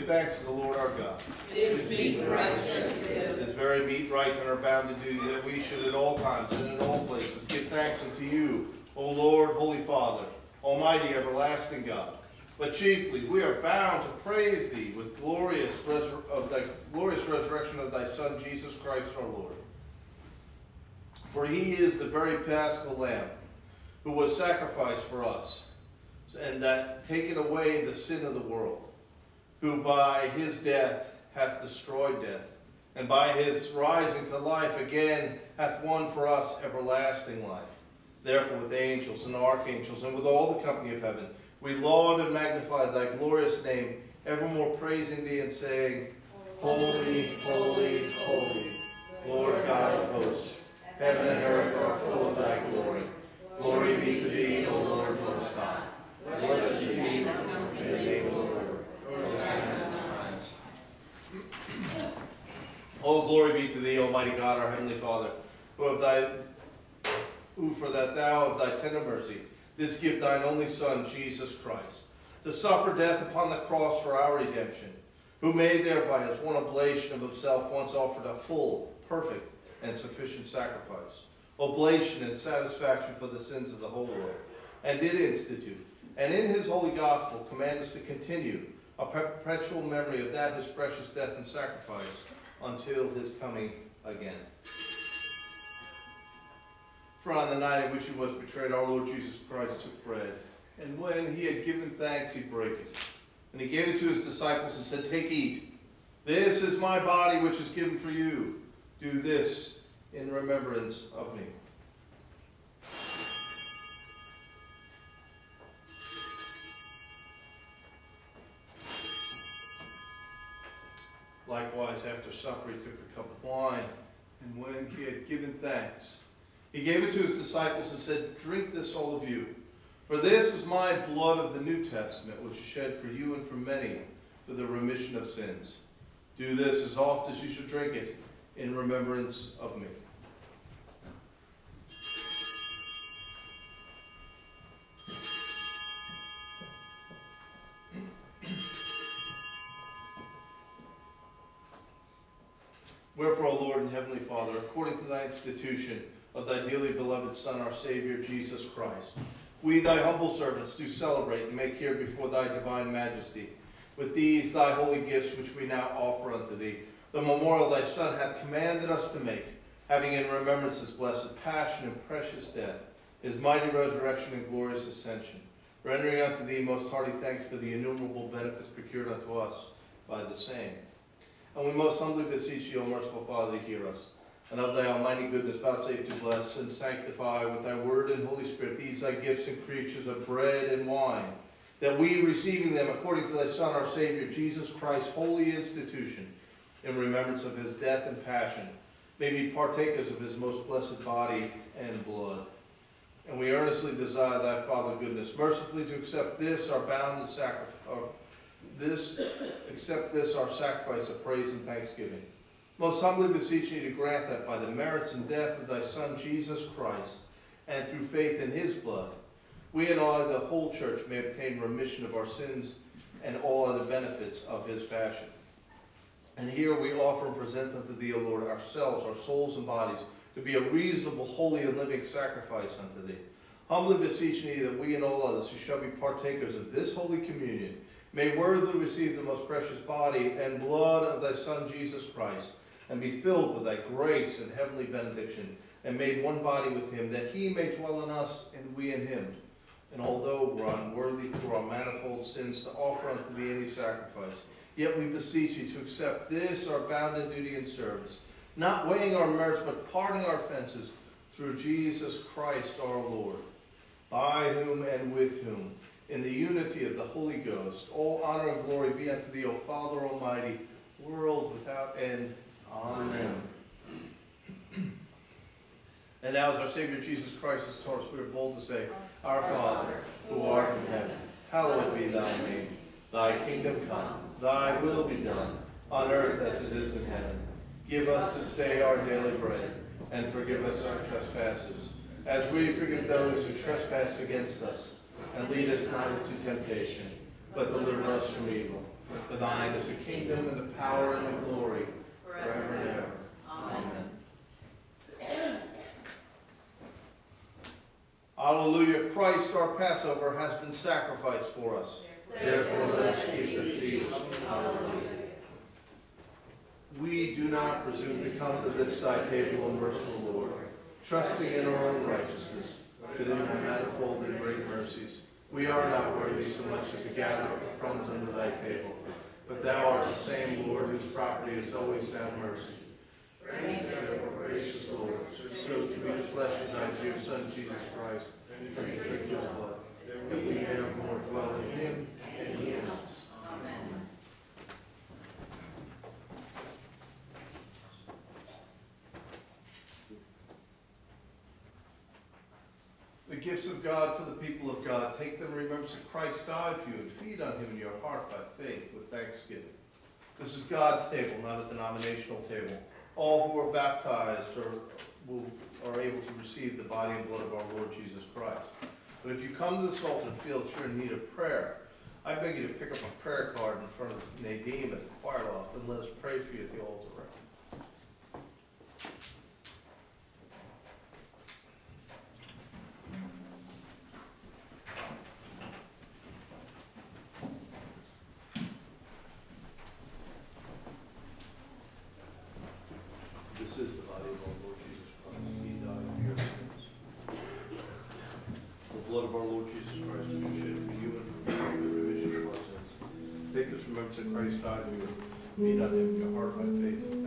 give thanks to the Lord our God. It is meet right. It is very meet, right, and our bounden duty that we should at all times and in all places give thanks unto you, O Lord, Holy Father, Almighty, everlasting God. But chiefly, we are bound to praise Thee with glorious of Thy glorious resurrection of Thy Son Jesus Christ our Lord. For He is the very Paschal Lamb who was sacrificed for us, and that taketh away the sin of the world, who by His death hath destroyed death, and by His rising to life again hath won for us everlasting life. Therefore, with angels and archangels and with all the company of heaven, we laud and magnify thy glorious name, evermore praising thee and saying, Holy, holy, holy, Lord God of hosts, heaven and earth are full of thy glory. Glory be to thee, O Lord most high. Blessed is he that comes in the name of the Lord. Hosanna in the highest. All glory be to thee, Almighty God, our heavenly Father, who of thy who for that thou of thy tender mercy didst give thine only Son, Jesus Christ, to suffer death upon the cross for our redemption, who made thereby as one oblation of himself once offered a full, perfect, and sufficient sacrifice, oblation and satisfaction for the sins of the whole world, and did institute, and in his holy gospel command us to continue a perpetual memory of that his precious death and sacrifice until his coming again. For on the night in which he was betrayed, our Lord Jesus Christ took bread. And when he had given thanks, he broke it. And he gave it to his disciples and said, Take, eat. This is my body which is given for you. Do this in remembrance of me. Likewise, after supper, he took the cup of wine. And when he had given thanks, he gave it to his disciples and said, Drink this, all of you. For this is my blood of the New Testament, which is shed for you and for many for the remission of sins. Do this as oft as you should drink it in remembrance of me. Wherefore, O Lord and Heavenly Father, according to thy institution of thy dearly beloved Son, our Savior, Jesus Christ, we, thy humble servants, do celebrate and make here before thy divine majesty, with these thy holy gifts which we now offer unto thee, the memorial thy Son hath commanded us to make, having in remembrance his blessed passion and precious death, his mighty resurrection and glorious ascension, rendering unto thee most hearty thanks for the innumerable benefits procured unto us by the same. And we most humbly beseech thee, O merciful Father, to hear us, and of thy almighty goodness vouchsafe to bless and sanctify with thy word and Holy Spirit these thy gifts and creatures of bread and wine, that we, receiving them according to thy Son, our Savior, Jesus Christ's holy institution, in remembrance of his death and passion, may be partakers of his most blessed body and blood. And we earnestly desire thy Father goodness, mercifully to accept this, our bound and sacrifice, uh, this, accept this, our sacrifice of praise and thanksgiving. Most humbly beseech thee to grant that by the merits and death of thy Son, Jesus Christ, and through faith in his blood, we and all the whole church may obtain remission of our sins and all other benefits of his passion. And here we offer and present unto thee, O Lord, ourselves, our souls and bodies, to be a reasonable, holy, and living sacrifice unto thee. Humbly beseeching thee that we and all others who shall be partakers of this holy communion may worthily receive the most precious body and blood of thy Son, Jesus Christ, and be filled with thy grace and heavenly benediction, and made one body with him, that he may dwell in us and we in him. And although we're unworthy through our manifold sins to offer unto thee any sacrifice, yet we beseech thee to accept this our bounden duty and service, not weighing our merits, but parting our offenses through Jesus Christ our Lord, by whom and with whom, in the unity of the Holy Ghost, all honor and glory be unto thee, O Father Almighty, world without end. Amen. And now, as our Savior Jesus Christ has taught us, we are bold to say, Our Father, who art in heaven, hallowed be thy name. Thy kingdom come, thy will be done, on earth as it is in heaven. Give us this day our daily bread, and forgive us our trespasses, as we forgive those who trespass against us And lead us not into temptation, but deliver us from evil. For thine is the kingdom and the power and the glory forever and ever. Amen. Hallelujah. Christ, our Passover, has been sacrificed for us. Therefore, let us keep the feast. We do not presume to come to this thy table, O merciful Lord, trusting in our own righteousness, but in thy manifold and great mercies. We are not worthy so much as to gather the crumbs under thy table, but thou art the same Lord whose property has always found mercy. Praise therefore, gracious Lord, so to be the flesh of thy dear Son, Jesus Christ, and to drink his blood, that we may evermore dwell in him and he in us. Amen. The gifts of God for the people of God, take them in remembrance that Christ died for you, and feed on him in your heart by faith with thanksgiving. This is God's table, not a denominational table. All who are baptized are, will, are able to receive the body and blood of our Lord Jesus Christ. But if you come to this altar and feel that you're in need of prayer, I beg you to pick up a prayer card in front of Nadine at the choir loft and let us pray for you at the altar. Remembrance that Christ died for you. Feed on him in your heart by faith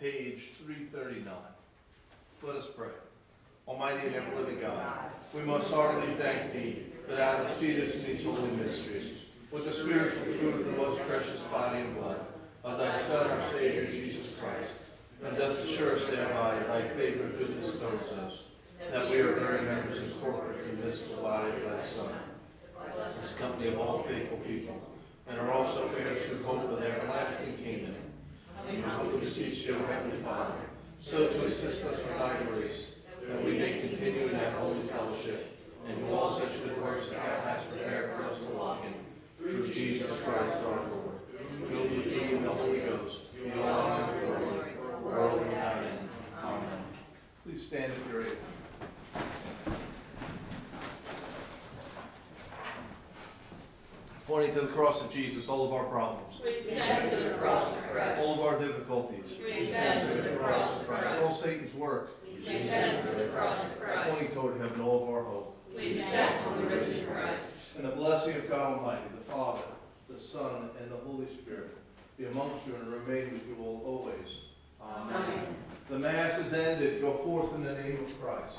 Page three thirty-nine. Let us pray. Almighty and ever-living God, we most heartily thank thee that thou hast feed us in these holy mysteries with the spiritual fruit of the most precious body and blood of thy Son, our Savior, Jesus Christ, and dost assure us thereby thy favor goodness towards us, that we are very members and corporate in mystical body of thy Son, this company of all faithful people, and are also heirs through hope of the everlasting kingdom. We humbly beseech you, Heavenly Father, so to assist us with thy grace, that we may continue in that holy fellowship, and do all such good works as thou hast prepared for us to walk in, through Jesus Christ our Lord. Who with thee and the Holy Ghost, be all honor and glory, world without end. Amen. Please stand if you're able. Pointing to the cross of Jesus, all of our problems, stand to the cross of Christ. all of our difficulties, We stand to the cross of Christ. all Satan's work, We stand to the cross of Christ. pointing toward heaven, all of our hope. We stand on the risen Christ. And the blessing of God Almighty, the Father, the Son, and the Holy Spirit be amongst you and remain with you all always. Amen. The Mass is ended. Go forth in the name of Christ.